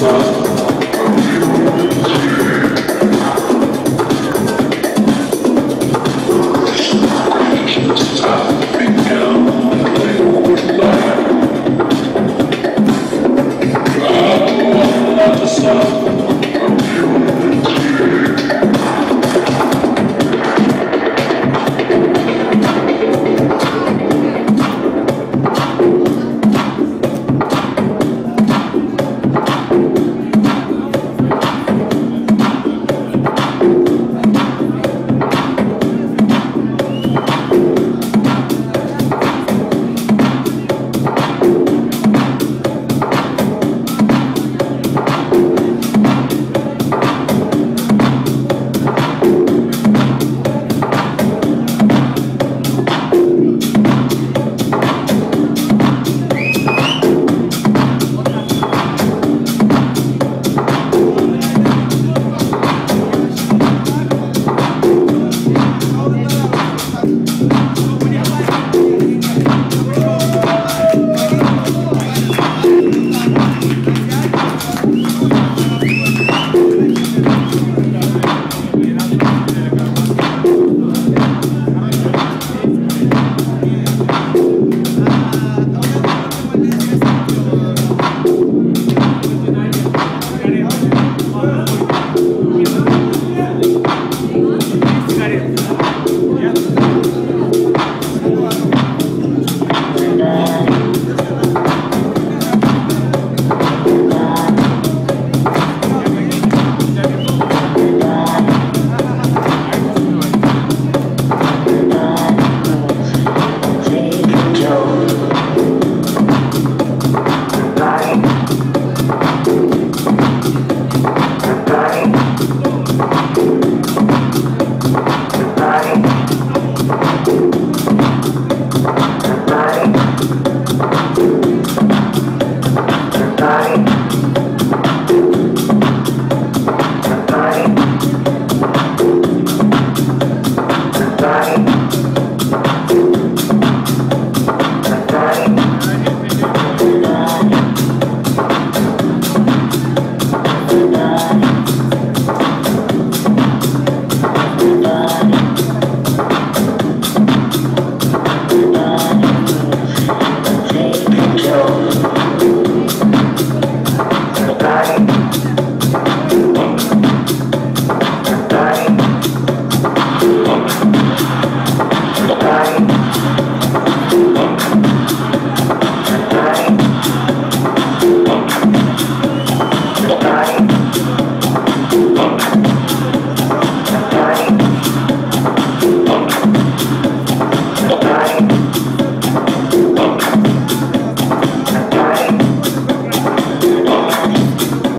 Grazie.